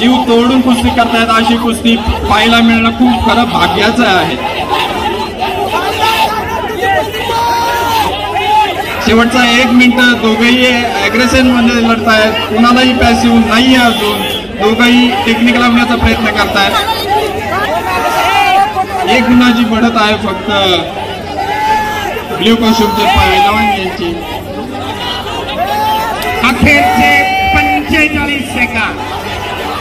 जीव तोडून कुस्ती करतायत अशी कुस्ती पाहायला मिळणं खूप खरं भाग्याचं आहे. शेवटचा एक मिनिट दोघेही अग्रेशनमध्ये लढतायत. कुणालाही पॅसिव्ह नाही आहे अजून. दोघंही टेक्निक लावण्याचा प्रयत्न करतायत. एक गुणाची बढत आहे फक्त. ब्ल्यू कॉस्ट्युमचे पहिलवान यांची. अखेरचे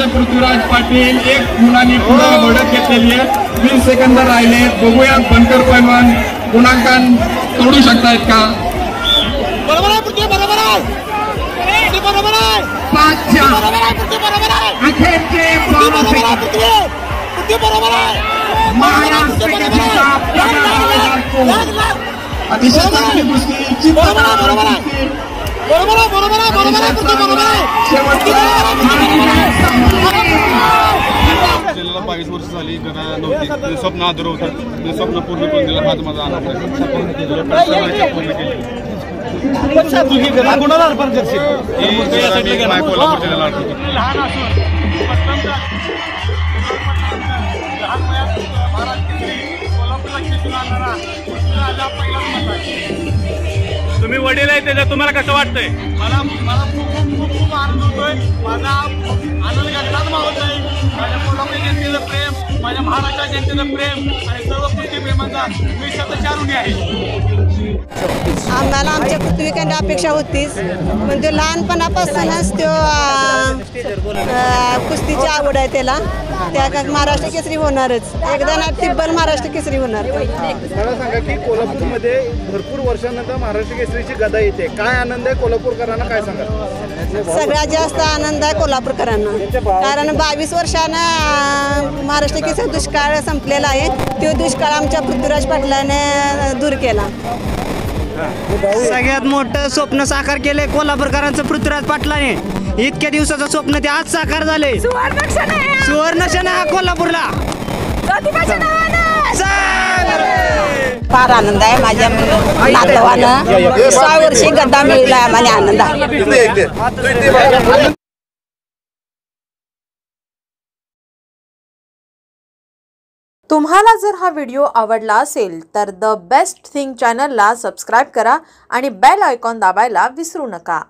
कोल्हापूरचे पृथ्वीराज पाटील एक गुणांनी पुन्हा बढत घेतलेली आहे. वीस सेकंद राहिले. बघूया बनकर पैलवान गुणांकन तोडू शकतायत का? बरोबर आहे पृथ्वी बरोबर आहे. बरोबर आहे. पाचच्या बरोबर आहे पृथ्वी बरोबर आहे. अखेरचे बरोबर आहे महाराष्ट्र. अतिशय चांगली कुस्ती बरोबर आहे, बरोबर आहे. बरोबर आहे बरोबर आहे बरोबर आहे वर्ष झाली गणा नव्हती स्वप्न आदर होतं ते स्वप्न पूर्ण करून दिलं हात माझा आनंद आहे. पूर्ण केली ही यासाठी माय कोल्हापूर जिल्ह्याला आठवतो तुम्ही वडील आहे त्याच्यात तुम्हाला कसं वाटतंय? मला मला खूप खूप खूप खूप आनंद होतोय. माझा आनंद गगनात मावत नाही माझ्या कोल्हापूर प्रेम माझ्या महाराष्ट्र जनतेचं प्रेम आणि सर्व कृषी प्रेमाचा मी सतचार ऋणी आहे. आम्हाला आमच्या पृथ्वीकडे अपेक्षा होतीच. म्हणजे लहानपणापासूनच तो कुस्तीची आवड आहे त्याला. त्या का- महाराष्ट्र केसरी होणारच. एकदा ना तिब्बल महाराष्ट्र केसरी होणार. मला सांगा की कोल्हापूरमध्ये भरपूर वर्षानंतर महाराष्ट्र केसरीची गदा येते. काय आनंद आहे कोल्हापूरकरांना? काय सांगा? सगळ्यात जास्त आनंद आहे कोल्हापूरकरांना. कारण बावीस वर्षानं महाराष्ट्र केसरी दुष्काळ संपलेला आहे. तो दुष्काळ आमच्या पृथ्वीराज पाटलाने दूर केला. सगळ्यात मोठं स्वप्न साकार केलंय कोल्हापूरकरांचं पृथ्वीराज पाटलाने इतक्या दिवसाचं स्वप्न ते आज साकार झाले सुवर्ण क्षण आहे हा कोल्हापूरला फार आनंद आहे माझ्या नातवानं सहा वर्षी गड्डा मिळला आम्हाला आनंद आहे तुम्हाला जर हा व्हिडिओ आवडला असेल तर द बेस्ट थिंग चॅनलला सबस्क्राईब करा आणि बेल आयकॉन दाबायला विसरू नका.